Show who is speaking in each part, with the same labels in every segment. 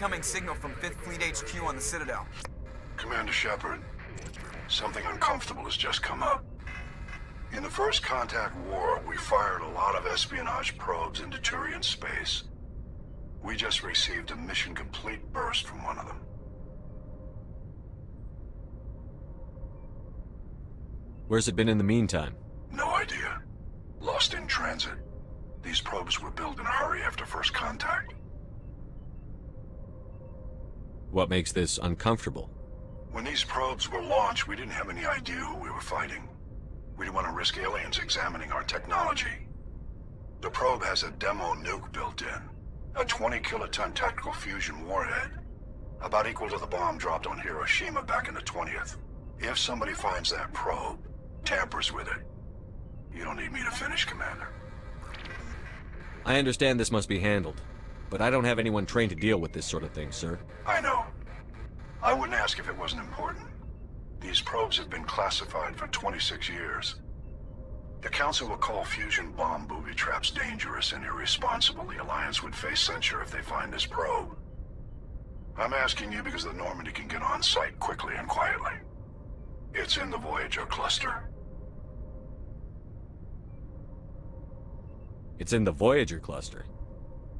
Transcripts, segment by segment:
Speaker 1: Commander, incoming signal from 5th Fleet HQ on the Citadel.
Speaker 2: Commander Shepard, something uncomfortable has just come up. In the First Contact War, we fired a lot of espionage probes into Turian space. We just received a mission complete burst from one of them.
Speaker 3: Where's it been in the meantime?
Speaker 2: No idea. Lost in transit. These probes were built in a hurry after first contact.
Speaker 3: What makes this uncomfortable?
Speaker 2: When these probes were launched, we didn't have any idea who we were fighting. We didn't want to risk aliens examining our technology. The probe has a demo nuke built in. A 20 kiloton tactical fusion warhead. About equal to the bomb dropped on Hiroshima back in the 20th. If somebody finds that probe, tampers with it, you don't need me to finish, Commander.
Speaker 3: I understand this must be handled, but I don't have anyone trained to deal with this sort of thing, sir.
Speaker 2: I know. I wouldn't ask if it wasn't important. These probes have been classified for 26 years. The Council will call fusion bomb booby traps dangerous and irresponsible. The Alliance would face censure if they find this probe. I'm asking you because the Normandy can get on site quickly and quietly. It's in the Voyager cluster.
Speaker 3: It's in the Voyager cluster.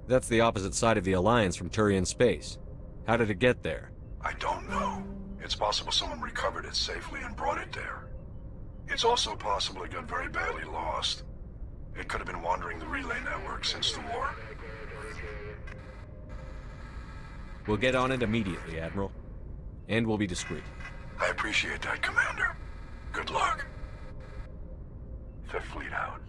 Speaker 3: That's the opposite side of the Alliance from Turian space. How did it get there?
Speaker 2: I don't know. It's possible someone recovered it safely and brought it there. It's also possible it got very badly lost. It could have been wandering the relay network since the war.
Speaker 3: We'll get on it immediately, Admiral. And we'll be discreet.
Speaker 2: I appreciate that, Commander. Good luck. Fifth Fleet out.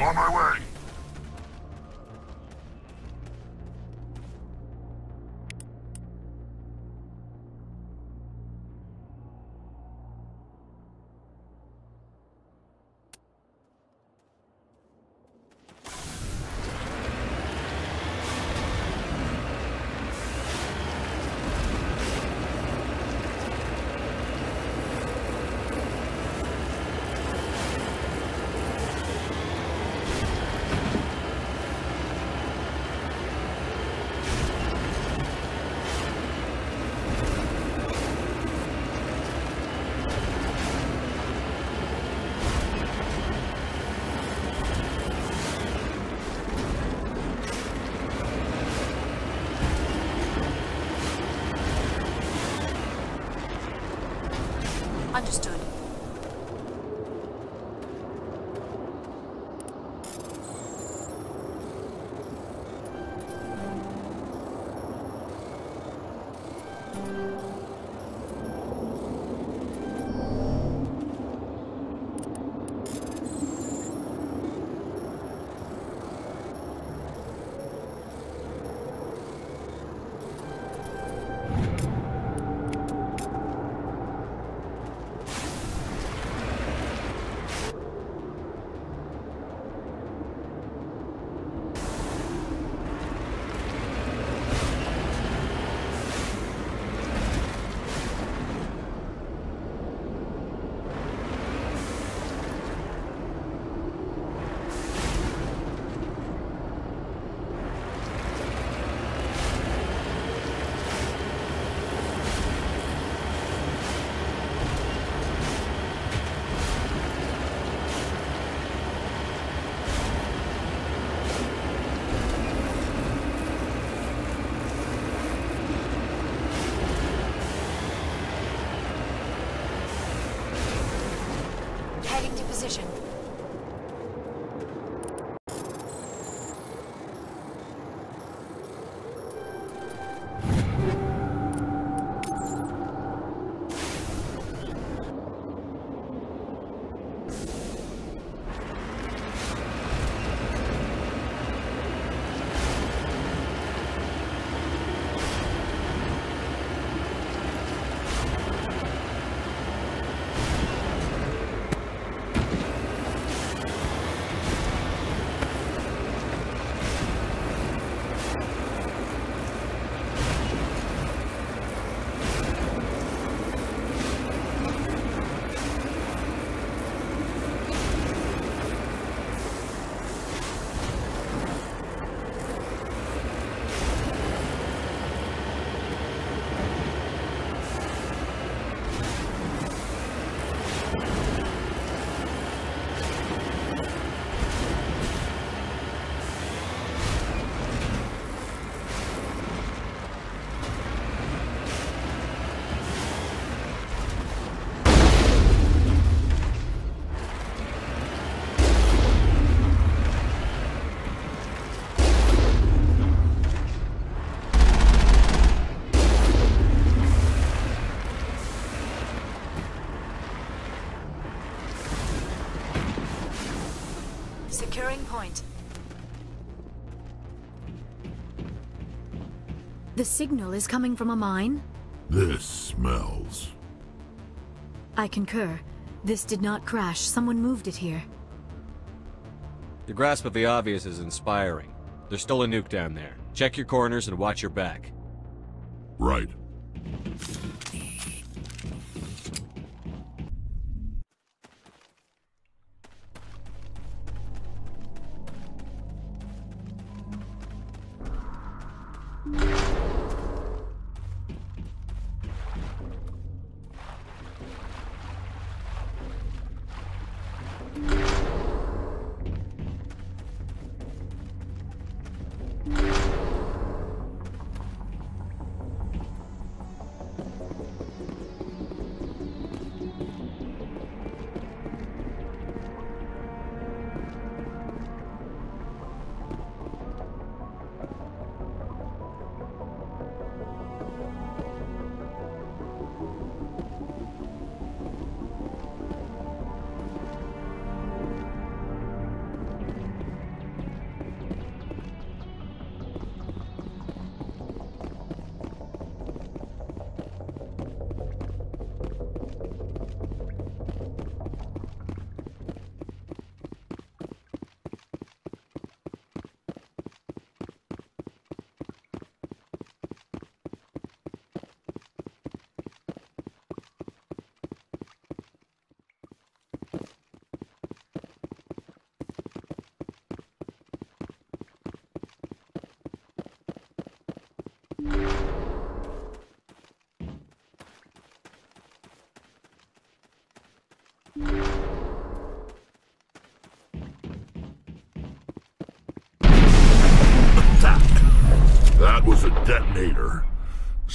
Speaker 2: On my way.
Speaker 4: The signal is coming from a mine?
Speaker 5: This smells.
Speaker 4: I concur. This did not crash. Someone moved it here.
Speaker 3: The grasp of the obvious is inspiring. There's still a nuke down there. Check your corners and watch your back.
Speaker 5: Right.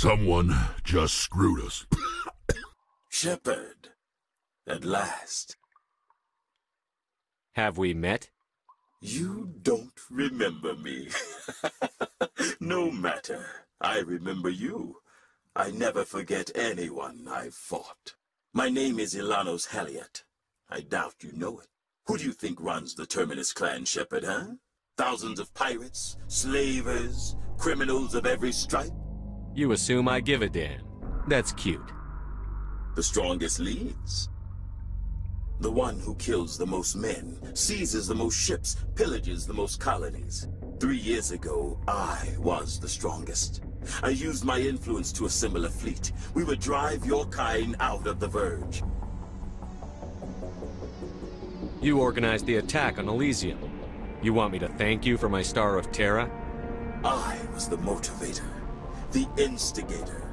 Speaker 5: Someone just screwed us.
Speaker 6: Shepard. At last.
Speaker 3: Have we met?
Speaker 6: You don't remember me. no matter. I remember you. I never forget anyone I've fought. My name is Elanos Haliat. I doubt you know it. Who do you think runs the Terminus clan, Shepard, huh? Thousands of pirates, slavers, criminals of every stripe?
Speaker 3: You assume I give a damn. That's cute.
Speaker 6: The strongest leads. The one who kills the most men, seizes the most ships, pillages the most colonies. Three years ago, I was the strongest. I used my influence to assemble a fleet. We would drive your kind out of the Verge.
Speaker 3: You organized the attack on Elysium. You want me to thank you for my Star of Terra?
Speaker 6: I was the motivator, the instigator,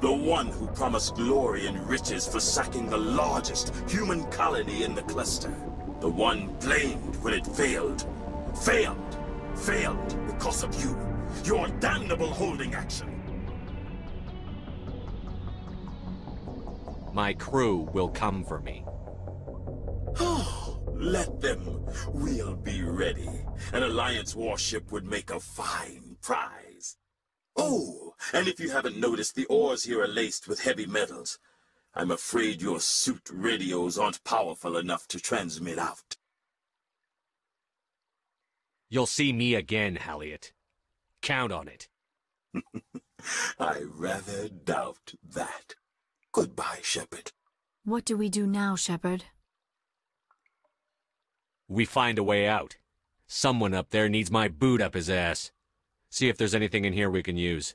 Speaker 6: the one who promised glory and riches for sacking the largest human colony in the cluster. The one blamed when it failed. Failed. Failed because of you. Your damnable holding action.
Speaker 3: My crew will come for me.
Speaker 6: Oh, let them. We'll be ready. An Alliance warship would make a fine prize. Oh, and if you haven't noticed, the ores here are laced with heavy metals. I'm afraid your suit radios aren't powerful enough to transmit out.
Speaker 3: You'll see me again, Haliat. Count on it.
Speaker 6: I rather doubt that. Goodbye, Shepard.
Speaker 4: What do we do now, Shepard?
Speaker 3: We find a way out. Someone up there needs my boot up his ass. See if there's anything in here we can use.